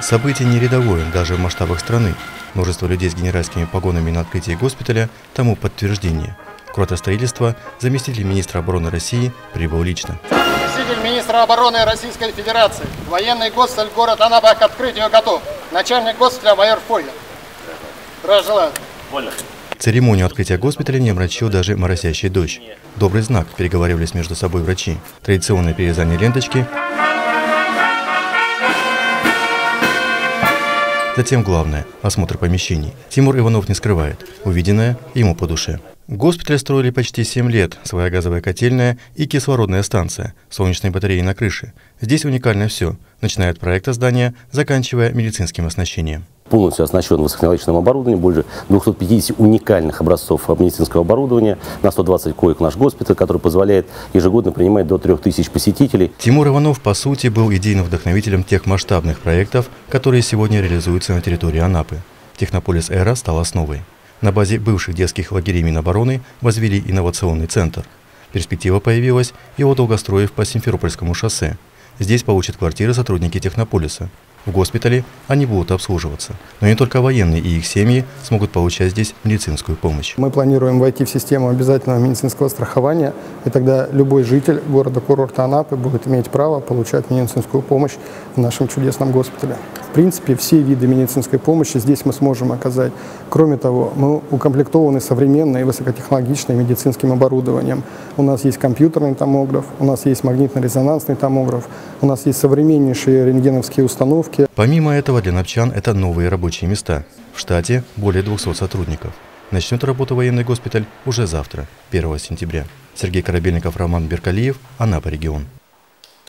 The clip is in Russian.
Событие не рядовое даже в масштабах страны. Множество людей с генеральскими погонами на открытии госпиталя тому подтверждение. Крота строительства заместитель министра обороны России прибыл лично. Заместитель министра обороны Российской Федерации. Военный госпиталь город Анапа к открытию готов. Начальник госпиталя майор Фойер. Здравия желаю. Церемонию открытия госпиталя не омрачил даже моросящий дождь. Добрый знак, переговаривались между собой врачи. Традиционное перевязание ленточки. Затем главное – осмотр помещений. Тимур Иванов не скрывает. Увиденное ему по душе. Госпиталь строили почти 7 лет, своя газовая котельная и кислородная станция, солнечные батареи на крыше. Здесь уникально все, начиная от проекта здания, заканчивая медицинским оснащением полностью оснащен высокотехнологичным оборудованием, более 250 уникальных образцов медицинского оборудования, на 120 коек наш госпиталь, который позволяет ежегодно принимать до 3000 посетителей. Тимур Иванов, по сути, был идейным вдохновителем тех масштабных проектов, которые сегодня реализуются на территории Анапы. Технополис «Эра» стал основой. На базе бывших детских лагерей Минобороны возвели инновационный центр. Перспектива появилась у долгостроев по Симферопольскому шоссе. Здесь получат квартиры сотрудники Технополиса. В госпитале они будут обслуживаться. Но не только военные и их семьи смогут получать здесь медицинскую помощь. Мы планируем войти в систему обязательного медицинского страхования, и тогда любой житель города-курорта Анапы будет иметь право получать медицинскую помощь в нашем чудесном госпитале. В принципе, все виды медицинской помощи здесь мы сможем оказать. Кроме того, мы укомплектованы современным и высокотехнологичным медицинским оборудованием. У нас есть компьютерный томограф, у нас есть магнитно-резонансный томограф, у нас есть современнейшие рентгеновские установки. Помимо этого, для напчан это новые рабочие места. В штате более 200 сотрудников. Начнет работу военный госпиталь уже завтра, 1 сентября. Сергей Корабельников, Роман Беркалиев, Анапа регион.